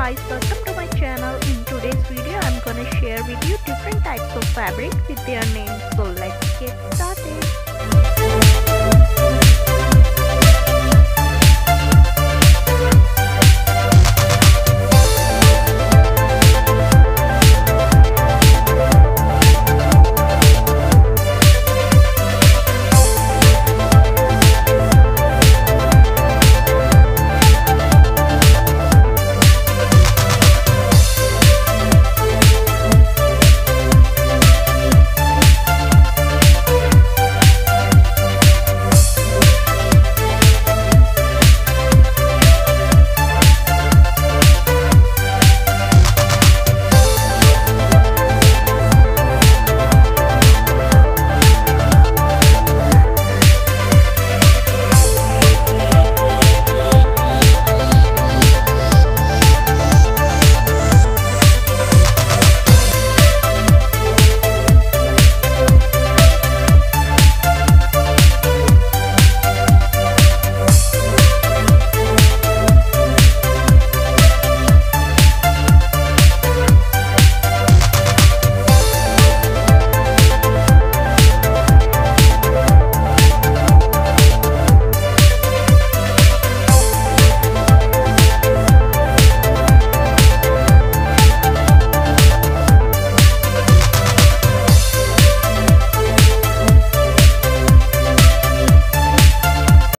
guys welcome to my channel. In today's video i'm gonna share with you different types of fabric with their names. So let's get started.